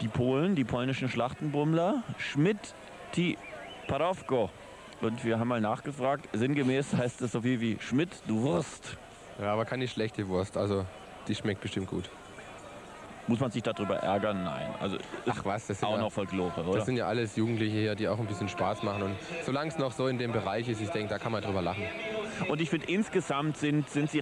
Die Polen, die polnischen Schlachtenbummler, Schmidt, die Parowko. Und wir haben mal nachgefragt, sinngemäß heißt es so viel wie Schmidt, du Wurst. Ja, aber keine schlechte Wurst. Also die schmeckt bestimmt gut. Muss man sich darüber ärgern? Nein. Also Ach was, das sind, auch ja, noch Folklore, oder? das sind ja alles Jugendliche hier, die auch ein bisschen Spaß machen. Und solange es noch so in dem Bereich ist, ich denke, da kann man drüber lachen. Und ich finde, insgesamt sind, sind sie